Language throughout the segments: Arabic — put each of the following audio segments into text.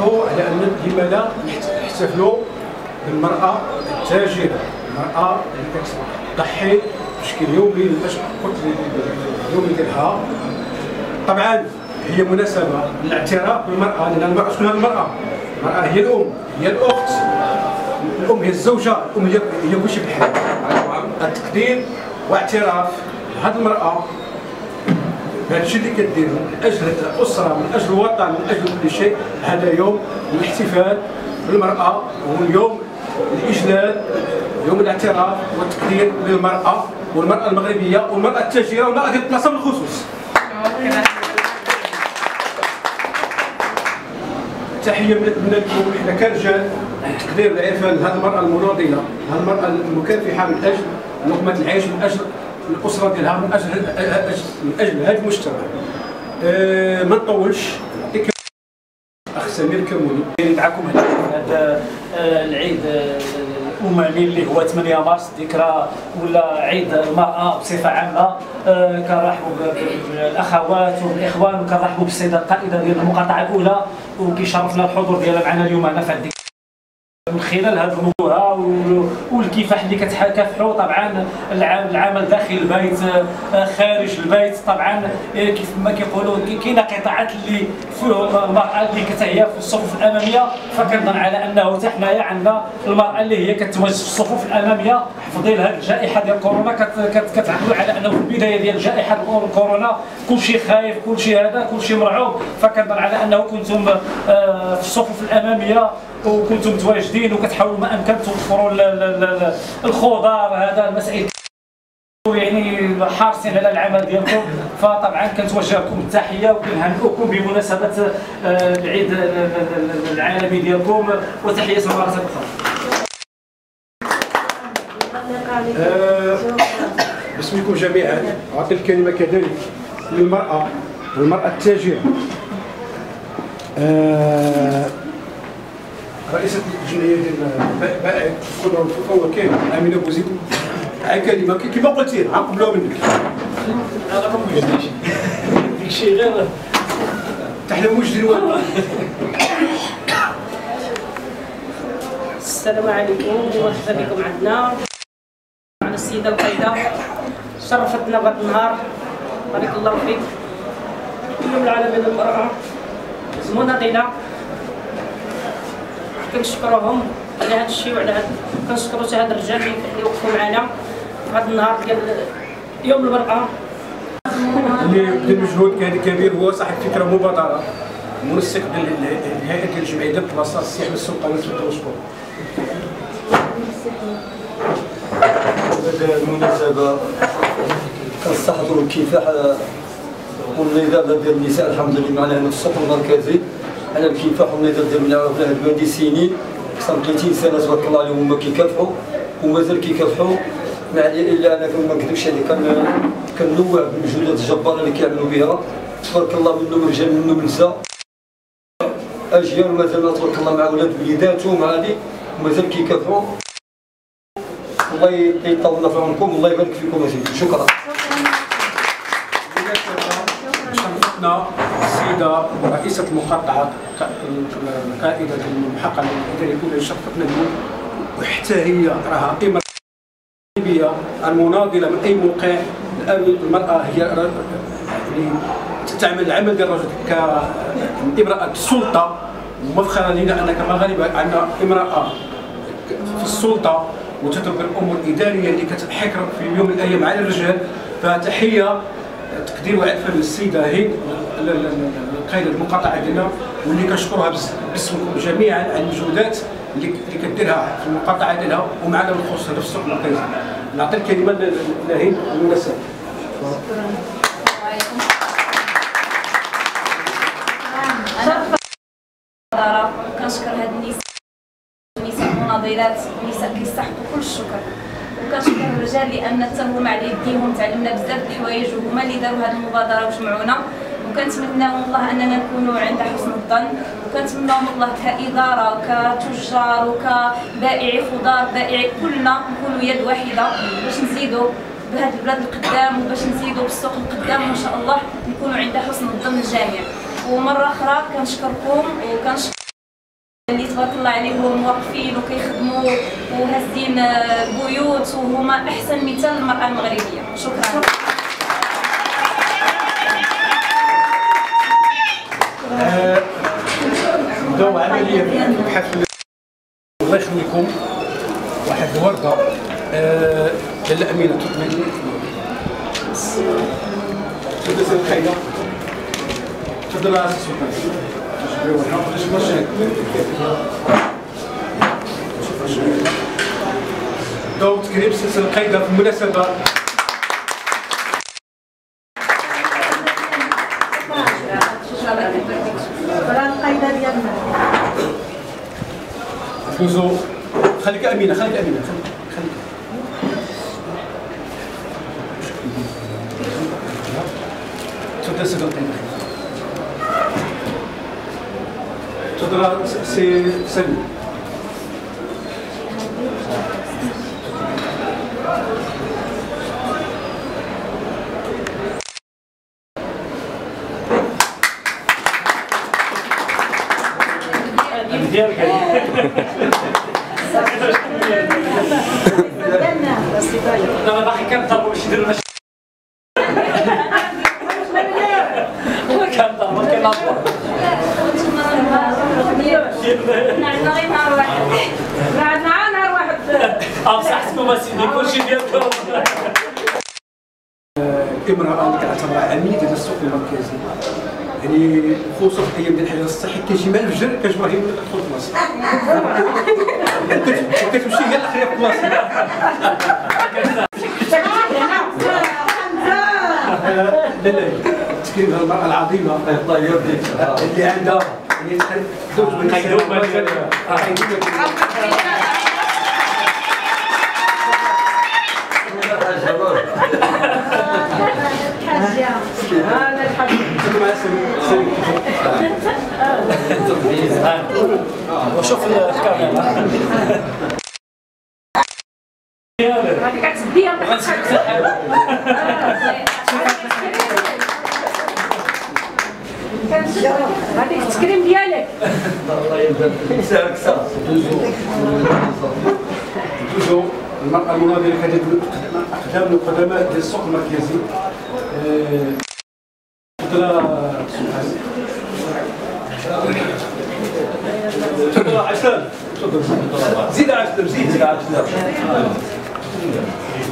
نقترحوا على لما لا نحتفلوا بالمرأة التاجرة المرأة اللي كتضحي بشكل يومي قلت اليومي ديالها طبعا هي مناسبة للاعتراف بالمرأة لأن المرأة شكون هذه المرأة؟ المرأة هي الأم هي الأخت. الأم هي الزوجة الأم هي هي كل شيء في الحياة. التقدير واعتراف هذه المرأة بهذا الشيء اللي كديروا من أجل الأسرة من أجل الوطن من أجل كل شيء هذا يوم الاحتفال بالمرأة وهو اليوم الإجلال يوم الاعتراف والتقدير للمرأة والمرأة المغربية والمرأة التاجرة والمرأة ديال البلاصه بالخصوص تحية من لكم إحنا كرجال تقدير العرفان لهذه المرأة المناضله هذه المرأة المكافحة من أجل لقمه العيش من أجل الاسره ديالها من أجل من أجل هذا المجتمع. أه ما نطولش. أخ سمير كموني. معكم هذا آه، العيد آه، الأممي اللي هو 8 مارس ذكرى ولا عيد المرأة بصفة عامة. آه، كنرحبوا بالأخوات والإخوان وكنرحبوا بالسيدة القائدة ديال المقاطعة الأولى وكيشرفنا الحضور ديالها معنا اليوم هنا في من خلال هذه الموضوع والكفاح اللي كتكافحوا طبعا العمل داخل البيت آه، خارج البيت طبعا آه، كيف ما كيقولوا كاينة قطاعات اللي فيه المرأة اللي كتهي في الصفوف الأمامية. فكنظن على أنه حتى حنايا عندنا المرأة اللي هي كتواجد في الصفوف الأمامية. ظل هذه الجائحة ديال كورونا. كتعبدوا على أنه في البداية ديال جائحة كورونا كل شيء خايف كل شيء هذا كل شيء مرعوب. فكنظن على أنه كنتم آه، في الصفوف الأمامية وكنتم متواجدين وكتحاولوا ما امكن توفروا الخضار هذا المسائل يعني حارسين على العمل ديالكم. فطبعا كنتوجه لكم التحيه وكنهنئكم بمناسبة آه، العيد العالمي ديالكم. وتحية مرة أخرى. آه، باسمكم جميعا أعطي الكلمة كذلك. للمرأة والمراه التاجرة. آه، رئيسة الجمعية ديال بائع الخضر والفواكه أمينة بوزيد. هاي كلمة كيما قلتي عقبلوها منك. أنا ما قلتش ديك شي غير. تحنا موجودين والو. السلام عليكم. مرحبا بكم عندنا معنا السيدة القايدة. شرفتنا بهذا النهار. بارك الله فيك. اليوم العالمي للمرأة مناضلة كنشكرهم على هذا الشيء وعلى هذا كنشكروا حتى هاد الرجال اللي وقفوا معنا في هذا النهار ديال يوم المرأة اللي بذل مجهود كبير هو صاحب فكرة مبادرة. منسق الهيئة ديال الجمعية ديال البلاصة السي أحمد السلطاني نسبة مشكور هذه المناسبة. كنستحضروا الكفاح والنضال ديال النساء الحمد لله معنا هنا في السوق المركزي. على الكفاح والنضال ديال من عرفنا هاد المهندسين أكثر من 30 سنة تبارك الله عليهم هما كيكافحوا ومازال كيكافحوا. مع إلا أنا ما نكذبش عليك. كان كنوع بالمجهودات الجبارة اللي كيعملوا بها. تبارك الله منهم رجال منهم نساء أجيال مازال تبارك الله مع ولاد وليداتهم هذه ومازال كيكافحوا. الله يطولنا في عمركم والله يبارك فيكم أسيدي. شكرا. السيدة رئيسة المقاطعة القائدة المحققة الإدارية الأولى شرفتنا اليوم وحتى هي راها المغربية المناضلة من أي موقع الآن المرأة هي يعني تعمل العمل ديال الرجل كامرأة السلطة ومفخرة لنا أنك كمغاربة عندنا امرأة في السلطة وتترك الأمور الإدارية اللي كتحكر في يوم من الأيام على الرجال فتحيه تقدير وعرفه للسيدة هند. ال- ال- ال- القائده المقاطعه ديالنا واللي كنشكرها باسمكم جميعا على المجهودات اللي كديرها في المقاطعه ديالها ومعنا بالخصوص هنا في السوق المركزي نعطي الكلمة لهند بالمناسبه الإدارة كنشكر هاد النساء النساء مناضلات النساء كيستحقوا كل الشكر وكنشكر الرجال لأن حتى هما على يديهم تعلمنا بزاف د الحوايج وهما اللي داروا هذه المبادره وجمعونا وكنتمنى من الله اننا نكونوا عند حسن الظن. وكنتمنى من الله كإدارة كتجار وكبائعي خضار بائعي كلنا نكونوا يد واحدة باش نزيدوا بهذه البلاد القدام وباش نزيدوا بالسوق القدام وإن شاء الله نكونوا عند حسن الظن الجميع. ومرة أخرى كنشكركم وكنشكر اللي تبارك الله عليهم واقفين وكيخدموا وهازين آه، بيوت وهما أحسن مثال للمرأة المغربية. شكرا. البحث الله يخليكم واحد الورده آه، لاله امينه تطمئن. تفضل سيد القايده تفضل يا أساس دو تكريم سلسلة القايدة في المناسبة القايده ديالنا دوزو خليك أمينة خليك أمينة خليك خليك. تفضل سيد القايده تفضل سي سلمي ديالك أنا باقي كنطلب واش يدير لنا كنطلب كنطلب عندنا غير نهار واحد عندنا نهار واحد بصحتكم اسيدي كلشي ديالكم امراه اللي كتعتبر عميده ديال السوق المركزي. يعني خصوصا في الأيام ديال الحجر الصحي كيجي مع الفجر كتجبر هي تدخل كلاس وكتمشي هي الاخريه في كلاس هذه المراه العظيمه الله يرضيك اللي عندها يعني زوج من وشوف الكاميرا كتديها هذيك التكريم ديالك الله سالك دوزو المرأة المناضلة كانت من أقدام القدماء ديال السوق المركزي آه، تفضل تفضل عسلان تفضل زيد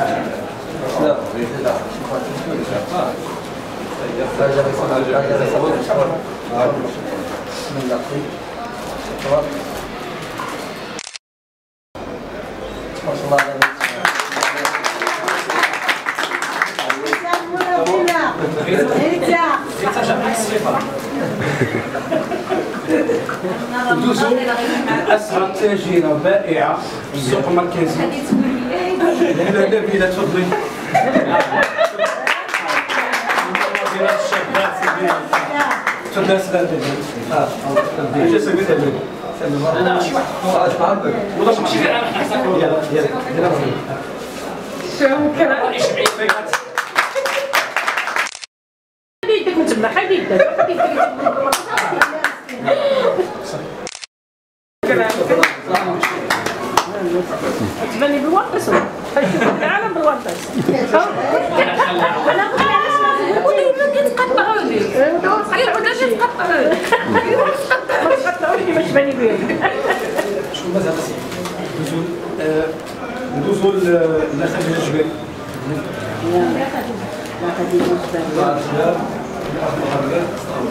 عسلان زيد زيد عسلان دوزو أسرى تاجرة بائعة في السوق المركزي لا بلا تفضلي تفضل أسلام أجي سميت أنا شي واحد والله ماشي غير أنا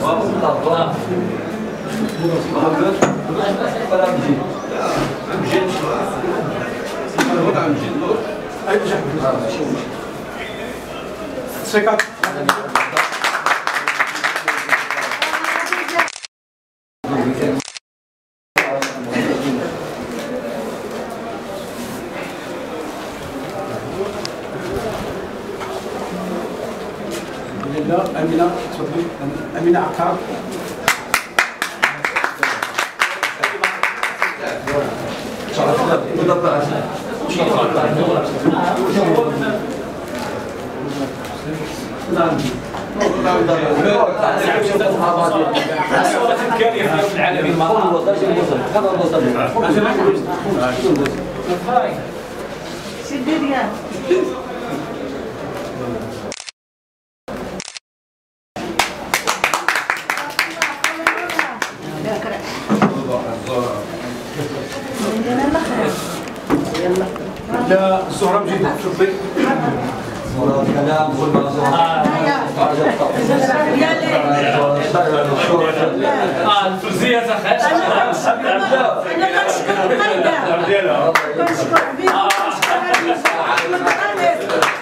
Vamos lavar duas vagas para abrir. Gente, vou dar um de novo. Aí já. Você أمينة عقاب الصورة الكارثة للمرأة لا الزهره مجيده شوفي كلام كل ما آه الفلزية تخاش أنا كنشكر القايده كنشكر عبيد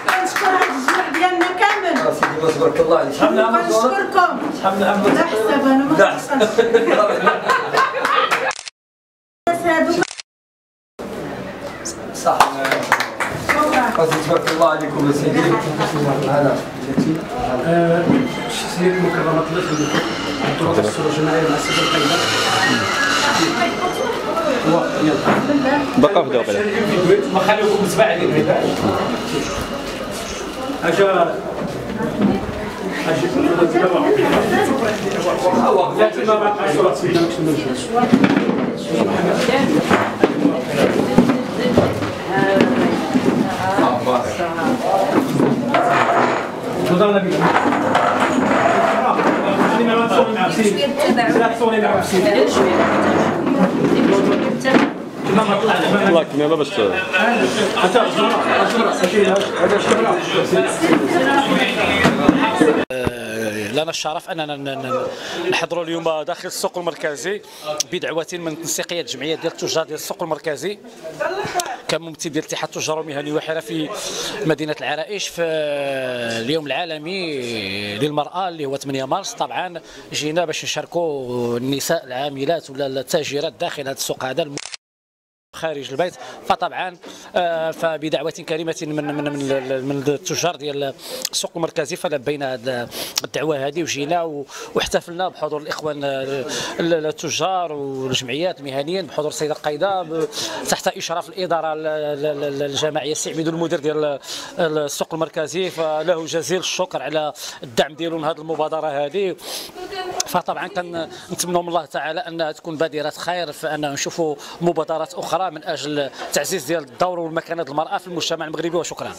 كنشكر هاد الجمع ديالنا كامل سيدي تبارك الله عليك كنشكركم لا حساب أنا ما صح تبارك الله عليكم سيدي هذا شخصيه مكرمه الله الصورة الجماعيه مع السيده القايده بقى في دوقنا ما خليكم بالنسبة عليك اجا لا لنا الشرف أننا نحضروا اليوم داخل السوق المركزي بدعوة من تنسيقية الجمعيه ديال التجار ديال السوق المركزي. كممثل ديال الاتحاد التجار المهني وحرف في مدينة العرائش في اليوم العالمي للمرأة اللي هو 8 مارس. طبعا جينا باش نشاركوا النساء العاملات ولا التاجرات داخل هذا السوق هذا. خارج البيت. فطبعا آه، فبدعوة كريمة من من من من التجار ديال السوق المركزي فلبينا الدعوة هذه وجينا واحتفلنا بحضور الإخوان ال- ال- التجار والجمعيات المهنيين بحضور السيدة القايده تحت إشراف الإدارة ال- ال- ال- الجماعية السي عميدو المدير ديال السوق المركزي. فله جزيل الشكر على الدعم ديالو لهذه المبادرة هذه فطبعا كنتمنوا من الله تعالى انها تكون بادرة خير فأن نشوفوا مبادرات أخرى من أجل تعزيز ديال الدور والمكانة المرأة في المجتمع المغربي وشكرا.